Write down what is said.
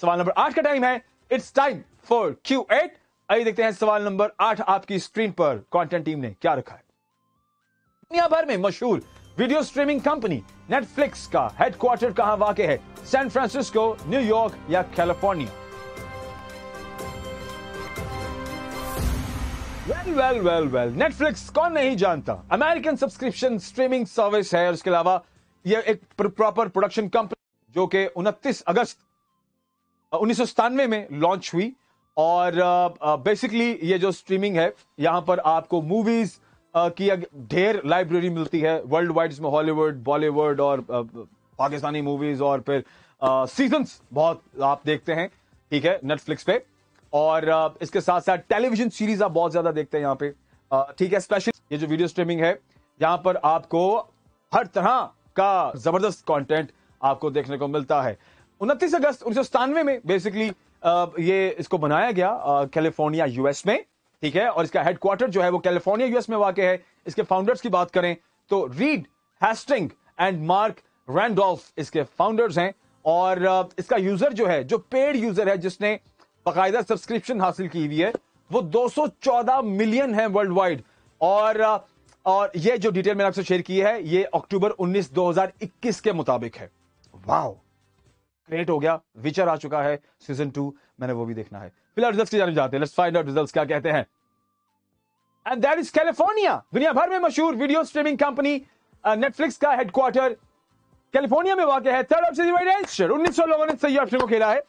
सवाल नंबर आठ का टाइम है। It's time for Q eight आइए देखते हैं सवाल नंबर आठ आपकी स्क्रीन पर। कंटेंट टीम ने क्या रखा है? दुनिया भर में मशहूर वीडियो स्ट्रीमिंग कंपनी नेटफ्लिक्स का हेडक्वार्टर कहाँ वाक़ है? सैन फ्रांसिस्को न्यूयॉर्क या California well well well well Netflix कौन नहीं जानता? अमेरिकन सब्सक्रिप्शन स्ट्रीमिंग सर्विस है और इसके अलावा यह एक प्रॉपर प्रोडक्शन कंपनी जो कि 29 अगस्त उन्नीस सौ सतानवे में लॉन्च हुई और बेसिकली ये जो स्ट्रीमिंग है, यहाँ पर आपको मूवीज़ की ढेर लाइब्रेरी मिलती है। वर्ल्ड वाइड इसमें हॉलीवुड बॉलीवुड और पाकिस्तानी मूवीज़ और फिर सीजन्स बहुत आप देखते हैं, ठीक है नेटफ्लिक्स पे। और इसके साथ साथ टेलीविज़न सीरीज़ आप बहुत ज़्यादा देखते हैं यहाँ पे। ठीक है स्पेशल ये जो वीडियो स्ट्रीमिंग है, यहाँ पर आपको हर तरह का ज़बरदस्त कंटेंट आपको देखने को मिलता है। उनतीस अगस्त, उन्नीस में बेसिकली ये इसको बनाया गया कैलिफ़ोर्निया यूएस में, ठीक है? और इसका हेडक्वार्टर जो है वो कैलिफ़ोर्निया यूएस में वाक़ है। इसके फाउंडर्स की बात करें तो Reed Hasting and Marc Randolph इसके फाउंडर्स हैं। और इसका यूज़र जो है, जो पेड यूज़र है, जिसने बाकायदा सब्सक्रिप्शन हासिल की हुई है, वो 214 मिलियन है वर्ल्ड वाइड और और ये जो डिटेल मैंने आपसे शेयर की है, ये अक्टूबर 19 2021 के मुताबिक है। वाओ क्रिएट हो गया। विचर आ चुका है सीज़न टू मैंने वो भी देखना है। फ़िलहाल रिज़ल्ट की जाने जाते हैं। लेट्स फाइंड आउट रिजल्ट्स क्या कहते हैं। एंड दैट इज़ कैलिफ़ोर्निया दुनिया भर में मशहूर वीडियो स्ट्रीमिंग कंपनी नेटफ्लिक्स का हेडक्वार्टर कैलिफ़ोर्निया में वाकई है। थर्ड ऑप्शन उन्नीस सौ लोगों ने सही ऑप्शन को खेला है।